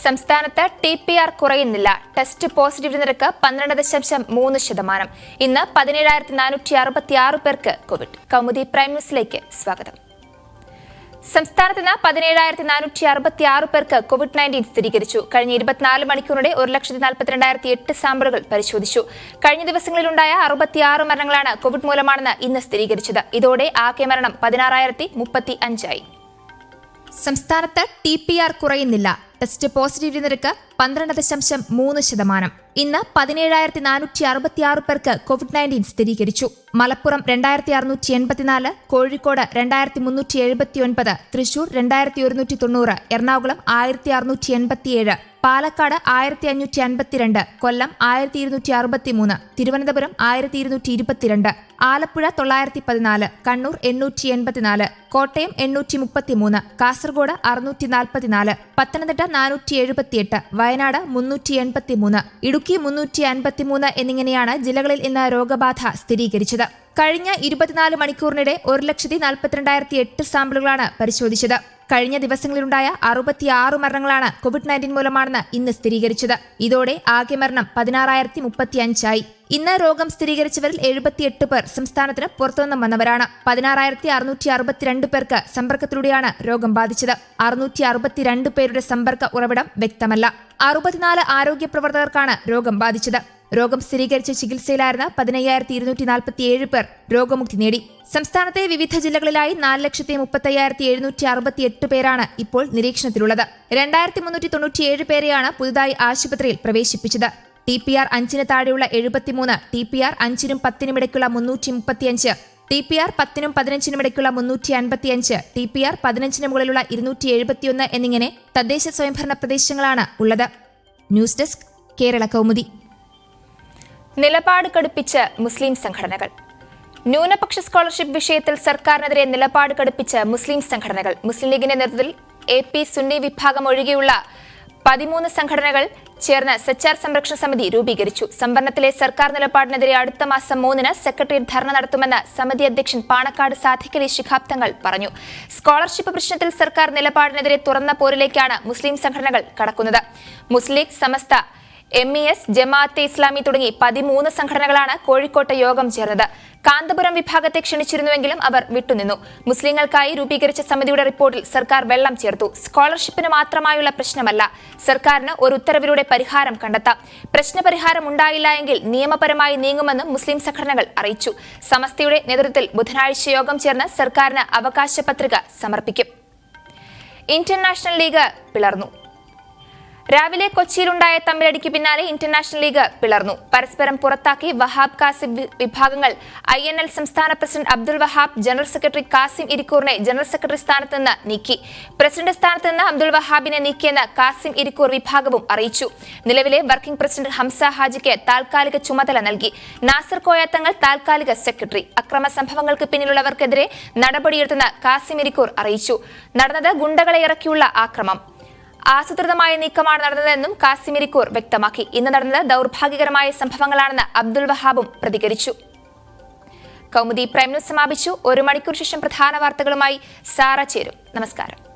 സംസ്ഥാനത്ത് T P R കുറയുന്നില്ല. Test positive നിരക്ക് പന്ത്രണ്ട് ദശാംശം മൂന്ന് ശതമാനം. ഇന്ന് പതിനേഴായിരത്തി നാനൂറ്റി അറുപത്തി ആറ് പേർക്ക് കോവിഡ്. കൗമുദി പ്രൈം ന്യൂസിലേക്ക് സ്വാഗതം. സംസ്ഥാനത്ത് ഇന്ന് പതിനേഴായിരത്തി നാനൂറ്റി അറുപത്തി ആറ് പേർക്ക് കോവിഡ് നയന്റീൻ സ്ഥിരീകരിച്ചു. കഴിഞ്ഞ ഇരുപത്തിനാല് മണിക്കൂറിടെ ഒരു ലക്ഷത്തി നാൽപ്പത്തിരണ്ടായിരത്തി എട്ട് സാമ്പിളുകൾ പരിശോധിച്ചു. കഴിഞ്ഞ ദിവസങ്ങളിലുണ്ടായ അറുപത്തിയാറ് മരണങ്ങളാണ് കോവിഡ് മൂലമാണെന്ന് ഇന്ന് സ്ഥിരീകരിച്ചത്. ഇതോടെ ആകെ മരണം പതിനാറായിരത്തി മുപ്പത്തി അഞ്ചായി സംസ്ഥാനത്ത് ടി പി ആർ കുറയുന്നില്ല. ടെസ്റ്റ് പോസിറ്റിവിറ്റി നിരക്ക് പന്ത്രണ്ട് ദശാംശം മൂന്ന് ശതമാനം. ഇന്ന് പതിനേഴായിരത്തി നാനൂറ്റി അറുപത്തിയാറ് പേർക്ക് കോവിഡ് നയന്റീൻ സ്ഥിരീകരിച്ചു. മലപ്പുറം രണ്ടായിരത്തി അറുന്നൂറ്റി എൺപത്തിനാല് കോഴിക്കോട് രണ്ടായിരത്തി മുന്നൂറ്റി എഴുപത്തി ഒൻപത് തൃശൂർ രണ്ടായിരത്തി ഒരുന്നൂറ്റി തൊണ്ണൂറ് എറണാകുളം ആയിരത്തി അറുന്നൂറ്റി എൺപത്തിയേഴ് പാലക്കാട് ആയിരത്തി അഞ്ഞൂറ്റി അൻപത്തിരണ്ട് കൊല്ലം ആയിരത്തി ഇരുന്നൂറ്റി അറുപത്തിമൂന്ന് തിരുവനന്തപുരം ആയിരത്തി ഇരുന്നൂറ്റി ഇരുപത്തിരണ്ട് ആലപ്പുഴ തൊള്ളായിരത്തി പതിനാല് കണ്ണൂർ എണ്ണൂറ്റി എൺപത്തിനാല് കോട്ടയം എണ്ണൂറ്റി മുപ്പത്തിമൂന്ന് കാസർഗോഡ് അറുന്നൂറ്റി നാൽപ്പത്തിനാല് പത്തനംതിട്ട നാനൂറ്റി എഴുപത്തിയെട്ട് വയനാട് മുന്നൂറ്റി എൺപത്തിമൂന്ന് ഇടുക്കി മുന്നൂറ്റി അൻപത്തിമൂന്ന് എന്നിങ്ങനെയാണ് ജില്ലകളിൽ ഇന്ന് രോഗബാധ സ്ഥിരീകരിച്ചത്. കഴിഞ്ഞ ഇരുപത്തിനാല് മണിക്കൂറിനിടെ ഒരു ലക്ഷത്തി നാൽപ്പത്തിരണ്ടായിരത്തി എട്ട് സാമ്പിളുകളാണ് പരിശോധിച്ചത്. കഴിഞ്ഞ ദിവസങ്ങളിലുണ്ടായ അറുപത്തിയാറ് മരണങ്ങളാണ് കോവിഡ് നയന്റീൻ മൂലമാണെന്ന് ഇന്ന് സ്ഥിരീകരിച്ചത്. ഇതോടെ ആകെ മരണം പതിനാറായിരത്തി മുപ്പത്തിയഞ്ചായി. ഇന്ന് രോഗം സ്ഥിരീകരിച്ചവരിൽ എഴുപത്തിയെട്ട് പേർ സംസ്ഥാനത്തിന് പുറത്തുനിന്നും വന്നവരാണ്. പതിനാറായിരത്തി അറുന്നൂറ്റി അറുപത്തിരണ്ട് പേർക്ക് സമ്പർക്കത്തിലൂടെയാണ് രോഗം ബാധിച്ചത്. അറുന്നൂറ്റി അറുപത്തിരണ്ട് പേരുടെ സമ്പർക്ക ഉറവിടം വ്യക്തമല്ല. അറുപത്തിനാല് ആരോഗ്യ പ്രവർത്തകർക്കാണ് രോഗം ബാധിച്ചത്. രോഗം സ്ഥിരീകരിച്ച ചികിത്സയിലായിരുന്ന പതിനയ്യായിരത്തി ഇരുന്നൂറ്റി നാൽപ്പത്തിയേഴ് പേർ രോഗമുക്തി നേടി. സംസ്ഥാനത്തെ വിവിധ ജില്ലകളിലായി നാല് ലക്ഷത്തി മുപ്പത്തയ്യായിരത്തി എഴുന്നൂറ്റി അറുപത്തി എട്ട് പേരാണ് ഇപ്പോൾ നിരീക്ഷണത്തിലുള്ളത്. രണ്ടായിരത്തി മുന്നൂറ്റി തൊണ്ണൂറ്റിയേഴ് പേരെയാണ് പുതുതായി ആശുപത്രിയിൽ പ്രവേശിപ്പിച്ചത്. ടി പി ആർ അഞ്ചിന് താഴെയുള്ള എഴുപത്തിമൂന്ന് ടി പി ആർ അഞ്ചിനും പത്തിനും ഇടയ്ക്കുള്ള മുന്നൂറ്റി മുപ്പത്തിയഞ്ച് ടി പി ആർ പത്തിനും പതിനഞ്ചിനും ഇടയ്ക്കുള്ള മുന്നൂറ്റി അൻപത്തിയഞ്ച് ടി പി ആർ പതിനഞ്ചിന് മുകളിലുള്ള ഇരുന്നൂറ്റി എഴുപത്തിയൊന്ന് എന്നിങ്ങനെ തദ്ദേശ സ്വയംഭരണ പ്രദേശങ്ങളാണ് ഉള്ളത്. News desk Kerala Kaumudi. നിലപാട് കടുപ്പിച്ച് മുസ്ലിം സംഘടനകൾ. ന്യൂനപക്ഷ സ്കോളർഷിപ്പ് വിഷയത്തിൽ സർക്കാരിനെതിരെ നിലപാട് കടുപ്പിച്ച് മുസ്ലിം സംഘടനകൾ. മുസ്ലിം ലീഗിന്റെ നേതൃത്വത്തിൽ എ പി സുന്നി വിഭാഗം ഒഴികെയുള്ള പതിമൂന്ന് സംഘടനകൾ ചേർന്ന് സച്ചാർ സംരക്ഷണ സമിതി രൂപീകരിച്ചു. സംവരണത്തിലെ സർക്കാർ നിലപാടിനെതിരെ അടുത്ത മാസം മൂന്നിന് സെക്രട്ടേറിയറ്റ് ധർണ നടത്തുമെന്ന് സമിതി അധ്യക്ഷൻ പാണക്കാട് സാധിക്കലി ശിഖാബ്ദങ്ങൾ പറഞ്ഞു. സ്കോളർഷിപ്പ് പ്രശ്നത്തിൽ സർക്കാർ നിലപാടിനെതിരെ തുറന്ന പോരിലേക്കാണ് മുസ്ലിം സംഘടനകൾ കടക്കുന്നത്. മുസ്ലിം Samastha M E S Jamaat-e Islami തുടങ്ങി പതിമൂന്ന് സംഘടനകളാണ് കോഴിക്കോട്ട് യോഗം ചേർന്നത്. കാന്തപുരം വിഭാഗത്തെ ക്ഷണിച്ചിരുന്നുവെങ്കിലും അവർ വിട്ടുനിന്നു. മുസ്ലിങ്ങൾക്കായി രൂപീകരിച്ച സമിതിയുടെ റിപ്പോർട്ടിൽ സർക്കാർ വെള്ളം ചേർത്തു. സ്കോളർഷിപ്പിന് മാത്രമായുള്ള പ്രശ്നമല്ല സർക്കാരിന് ഒരു ഉത്തരവിലൂടെ പരിഹാരം കണ്ടെത്താം. പ്രശ്നപരിഹാരം ഉണ്ടായില്ല എങ്കിൽ നിയമപരമായി നീങ്ങുമെന്നും മുസ്ലിം സംഘടനകൾ അറിയിച്ചു. സമസ്തയുടെ നേതൃത്വത്തിൽ ബുധനാഴ്ച യോഗം ചേർന്ന് സർക്കാരിന് അവകാശ പത്രിക സമർപ്പിക്കും. ഇന്റർനാഷണൽ ലീഗ് പിളർന്നു. രാവിലെ കൊച്ചിയിലുണ്ടായ തമ്മിലടിക്ക് പിന്നാലെ ഇന്റർനാഷണൽ ലീഗ് പിളർന്നു. പരസ്പരം പുറത്താക്കി വഹാബ് കാസിം വിഭാഗങ്ങൾ. ഐ എൻ എൽ സംസ്ഥാന president Abdul Wahab general secretary Kasim ഇരിക്കൂറിനെ general secretary സ്ഥാനത്ത് നിന്ന് നീക്കി. പ്രസിഡന്റ് സ്ഥാനത്ത് നിന്ന് അബ്ദുൾ വഹാബിനെ നീക്കിയെന്ന് കാസിം ഇരിക്കൂർ വിഭാഗവും അറിയിച്ചു. നിലവിലെ വർക്കിംഗ് പ്രസിഡന്റ് ഹംസ ഹാജിക്ക് താൽക്കാലിക ചുമതല നൽകി. നാസർ കോയാത്തങ്ങൾ താൽക്കാലിക സെക്രട്ടറി. അക്രമ സംഭവങ്ങൾക്ക് പിന്നിലുള്ളവർക്കെതിരെ നടപടിയെടുത്തെന്ന് കാസിം ഇരിക്കൂർ അറിയിച്ചു. നടന്നത് ഗുണ്ടകളെ ഇറക്കിയുള്ള ആക്രമം. ആസൂത്രിതമായ നീക്കമാണ് നടന്നതെന്നും കാസിമിരിക്കൂർ വ്യക്തമാക്കി. ഇന്ന് നടന്നത് ദൗർഭാഗ്യകരമായ സംഭവങ്ങളാണെന്ന് അബ്ദുൾ വഹാബും പ്രതികരിച്ചു. കൗമുദി പ്രൈം ന്യൂസ് സമാപിച്ചു. ഒരു മണിക്കൂർ ശേഷം പ്രധാന വാർത്തകളുമായി സാറ ചേരും. നമസ്കാരം.